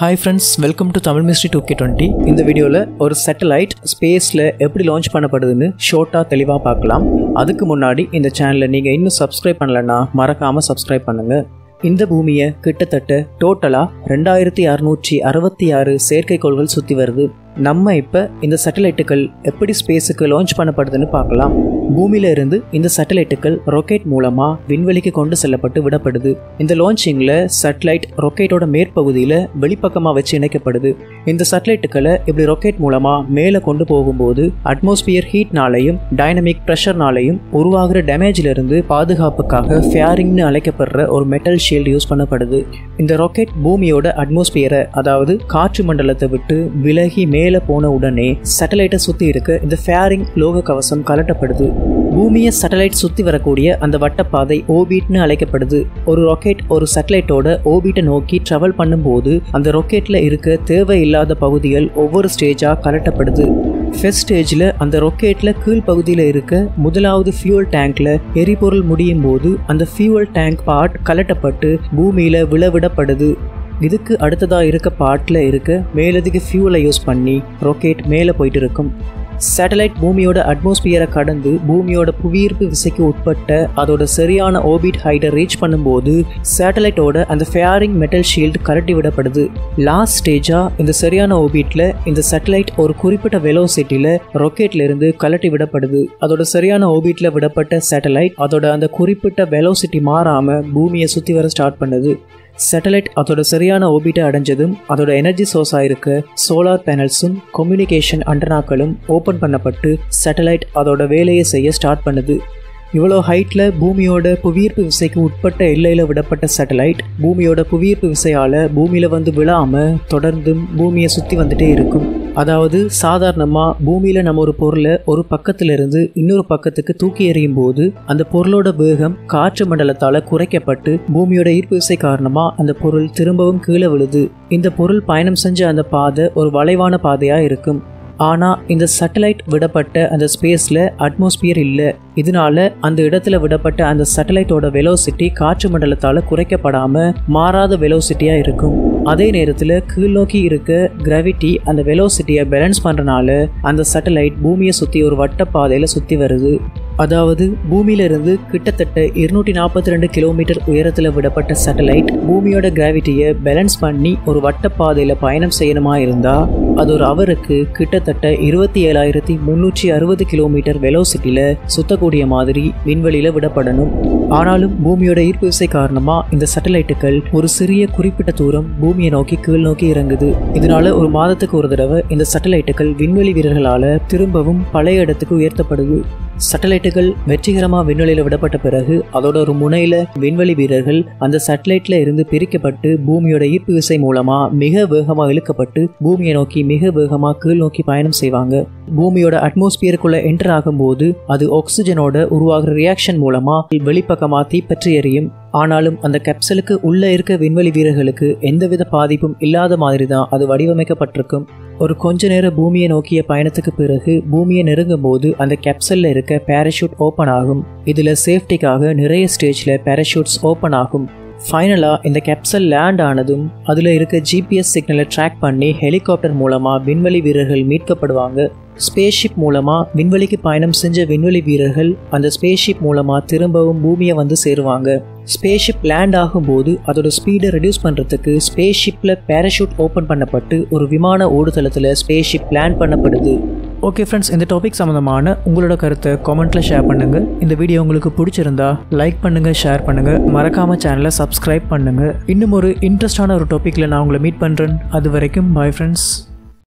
Hi friends welcome to Tamil mystery two K twenty இந்த வீடியோவில் ஒரு சேட்டலைட் ஸ்பேஸில் எப்படி லான்ச் பண்ணப்படுதுன்னு ஷோர்ட்டாக தெளிவாக பார்க்கலாம். அதுக்கு முன்னாடி இந்த சேனலை நீங்கள் இன்னும் சப்ஸ்கிரைப் பண்ணலைன்னா மறக்காமல் சப்ஸ்கிரைப் பண்ணுங்கள் இந்த பூமியை கிட்டத்தட்ட டோட்டலாக ரெண்டாயிரத்தி அறுநூற்றி அறுபத்தி ஆறு செயற்கைக்கோள்கள் சுற்றி வருது. நம்ம இப்போ இந்த சேட்டலைட்டுகள் எப்படி ஸ்பேஸுக்கு லான்ச் பண்ணப்படுதுன்னு பார்க்கலாம். பூமியில இருந்து இந்த சேட்டலைட்டுகள் ராக்கெட் மூலமா விண்வெளிக்கு கொண்டு செல்லப்பட்டு விடப்படுது. இந்த லான்ச்சிங்ல சேட்டலைட் ராக்கெட்டோட மேற்பகுதியில வெளிப்பக்கமா வச்சு இணைக்கப்படுது. இந்த சேட்டலைட்டுகளை இப்படி ராக்கெட் மூலமா மேலே கொண்டு போகும்போது அட்மாஸ்பியர் ஹீட்னாலையும் டைனமிக் ப்ரெஷர்னாலையும் உருவாகிற டேமேஜ்ல இருந்து பாதுகாப்புக்காக ஃபேரிங்னு அழைக்கப்படுற ஒரு மெட்டல் ஷீல்டு யூஸ் பண்ணப்படுது. இந்த ராக்கெட் பூமியோட அட்மாஸ்பியரை அதாவது காற்று மண்டலத்தை விட்டு விலகி மேலே போன உடனே சேட்டலைட்டை சுற்றி இருக்க இந்த ஃபேரிங் லோக கவசம் கலட்டப்படுது. பூமியை சேட்டலைட் சுற்றி வரக்கூடிய அந்த வட்டப்பாதை ஓபிட்னு அழைக்கப்படுது. ஒரு ராக்கெட் ஒரு சேட்டலைட்டோட ஓபிட்டை நோக்கி ட்ராவல் பண்ணும்போது அந்த ராக்கெட்டில் இருக்க தேவையில்லாத பகுதிகள் ஒவ்வொரு ஸ்டேஜாக கலட்டப்படுது. ஃபர்ஸ்ட் ஸ்டேஜில் அந்த ராக்கெட்டில் கீழ் பகுதியில் இருக்க முதலாவது ஃபியூல் டேங்க்ல எரிபொருள் முடியும் போது அந்த ஃபியூல் டேங்க் பார்ட் கலட்டப்பட்டு பூமியில் விளவிடப்படுது இதுக்கு அடுத்ததாக இருக்க பார்ட்டில் இருக்க மேலதிக ஃபியூலை யூஸ் பண்ணி ராக்கெட் மேலே போயிட்டு இருக்கும். சேட்டலைட் பூமியோட அட்மாஸ்பியரை கடந்து பூமியோட புவியீர்ப்பு விசைக்கு உட்பட்ட அதோட சரியான ஓபிட் ஹைட்டை ரீச் பண்ணும்போது சேட்டலைட்டோட அந்த ஃபேரிங் மெட்டல் ஷீல்டு கரட்டி விடப்படுது. லாஸ்ட் ஸ்டேஜாக இந்த சரியான ஓபிட்டில் இந்த சேட்டலைட் ஒரு குறிப்பிட்ட வெலோசிட்டியில் ரொக்கெட்லேருந்து கலட்டி விடப்படுது. அதோட சரியான ஓபிட்டில் விடப்பட்ட சேட்டலைட் அதோட அந்த குறிப்பிட்ட வெலோசிட்டி மாறாமல் பூமியை சுற்றி வர ஸ்டார்ட் பண்ணுது. சேட்டலைட் அதோட சரியான ஓபிட்டை அடைஞ்சதும் அதோட எனர்ஜி சோர்ஸாக இருக்க சோலார் பேனல்ஸும் கம்யூனிகேஷன் அண்டனாக்களும் ஓப்பன் பண்ணப்பட்டு சேட்டலைட் அதோட வேலையை செய்ய ஸ்டார்ட் பண்ணுது. இவ்வளோ ஹைட்டில் பூமியோட புவியீர்ப்பு விசைக்கு உட்பட்ட எல்லையில் விடப்பட்ட சேட்டலைட் பூமியோட புவியீர்ப்பு விசையால் பூமியில் வந்து விழாமல் தொடர்ந்தும் பூமியை சுற்றி வந்துட்டே இருக்கும். அதாவது சாதாரணமாக பூமியில் நம்ம ஒரு பொருளை ஒரு பக்கத்திலிருந்து இன்னொரு பக்கத்துக்கு தூக்கி எறியும் போது அந்த பொருளோட வேகம் காற்று மண்டலத்தால் குறைக்கப்பட்டு பூமியோட ஈர்ப்பு விசை காரணமாக அந்த பொருள் திரும்பவும் கீழே விழுது. இந்த பொருள் பயணம் செஞ்ச அந்த பாதை ஒரு வளைவான பாதையாக இருக்கும். ஆனால் இந்த சேட்டலைட் விடப்பட்ட அந்த ஸ்பேஸில் அட்மாஸ்பியர் இல்லை. இதனால அந்த இடத்துல விடப்பட்ட அந்த சேட்டலைட்டோட வெலோசிட்டி காற்று மண்டலத்தால் குறைக்கப்படாமல் மாறாத வெலோசிட்டியாக இருக்கும். அதே நேரத்தில் கீழ்நோக்கி இருக்க கிராவிட்டி அந்த வெலோசிட்டியை பேலன்ஸ் பண்ணுறனால அந்த சேட்டலைட் பூமியை சுற்றி ஒரு வட்ட பாதையில் சுற்றி வருது. அதாவது பூமியிலிருந்து கிட்டத்தட்ட இருநூற்றி நாற்பத்தி ரெண்டு கிலோமீட்டர் உயரத்தில் விடப்பட்ட சேட்டலைட் பூமியோட கிராவிட்டியை பேலன்ஸ் பண்ணி ஒரு வட்டப்பாதையில் பயணம் செய்யணுமா இருந்தால் அது ஒரு அவருக்கு கிட்டத்தட்ட இருபத்தி ஏழாயிரத்தி முன்னூற்றி அறுபது கிலோமீட்டர் வெலோசிட்டியில் சுத்தக்கூடிய மாதிரி விண்வெளியில் விடப்படணும். ஆனாலும் பூமியோட ஈர்ப்பு விசை காரணமாக இந்த சேட்டலைட்டுகள் ஒரு சிறிய குறிப்பிட்ட தூரம் பூமியை நோக்கி கீழ் நோக்கி இறங்குது. இதனால ஒரு மாதத்துக்கு ஒரு தடவை இந்த சேட்டலைட்டுகள் விண்வெளி வீரர்களால் திரும்பவும் பழைய இடத்துக்கு உயர்த்தப்படுது. சேட்டலைட்டுகள் வெற்றிகரமாக விண்வெளியில் விடப்பட்ட பிறகு அதோட ஒரு முனையில் விண்வெளி வீரர்கள் அந்த சேட்டலைட்டில் இருந்து பிரிக்கப்பட்டு பூமியோட ஈர்ப்பு விசை மூலமாக மிக வேகமாக இழுக்கப்பட்டு பூமியை நோக்கி மிக வேகமாக கீழ் நோக்கி பயணம் செய்வாங்க. பூமியோட அட்மாஸ்பியருக்குள்ள என்டர் ஆகும்போது அது ஆக்சிஜனோட உருவாகிற ரியாக்ஷன் மூலமாக வெளிப்பக்கமாக தீப்பற்றி எறியும். ஆனாலும் அந்த கேப்சலுக்கு உள்ளே இருக்க விண்வெளி வீரர்களுக்கு எந்தவித பாதிப்பும் இல்லாத மாதிரி தான் அது வடிவமைக்கப்பட்டிருக்கும். ஒரு கொஞ்ச நேர பூமியை நோக்கிய பயணத்துக்கு பிறகு பூமியை நெருங்கும் போது அந்த கேப்சலில் இருக்க பேராஷூட் ஓப்பன் ஆகும். இதில் சேஃப்டிக்காக நிறைய ஸ்டேஜில் பேராஷூட்ஸ் ஓப்பன் ஆகும். ஃபைனலாக இந்த கேப்சல் லேண்ட் ஆனதும் அதில் இருக்க ஜிபிஎஸ் சிக்னலை ட்ராக் பண்ணி ஹெலிகாப்டர் மூலமாக விண்வெளி வீரர்கள் மீட்கப்படுவாங்க. ஸ்பேஸ்ஷிப் மூலமாக விண்வெளிக்கு பயணம் செஞ்ச விண்வெளி வீரர்கள் அந்த ஸ்பேஸ்ஷிப் மூலமாக திரும்பவும் பூமியை வந்து சேருவாங்க. ஸ்பேஸ்ஷிப் லேண்ட் ஆகும்போது அதோட ஸ்பீடை ரெடியூஸ் பண்ணுறதுக்கு ஸ்பேஸ்ஷிப்பில் பேராஷூட் ஓப்பன் பண்ணப்பட்டு ஒரு விமான ஓடுதளத்தில் ஸ்பேஸ்ஷிப் லேண்ட் பண்ணப்படுது. ஓகே ஃப்ரெண்ட்ஸ் இந்த டாபிக் சம்மந்தமான உங்களோட கருத்தை காமெண்ட்டில் ஷேர் பண்ணுங்கள் இந்த வீடியோ உங்களுக்கு பிடிச்சிருந்தா லைக் பண்ணுங்கள் ஷேர் பண்ணுங்கள் மறக்காமல் சேனலை சப்ஸ்கிரைப் பண்ணுங்கள் இன்னும் ஒரு இன்ட்ரெஸ்டான ஒரு டாப்பிக்கில் நான் உங்களை மீட் பண்ணுறேன் அது வரைக்கும் பாய் ஃப்ரெண்ட்ஸ்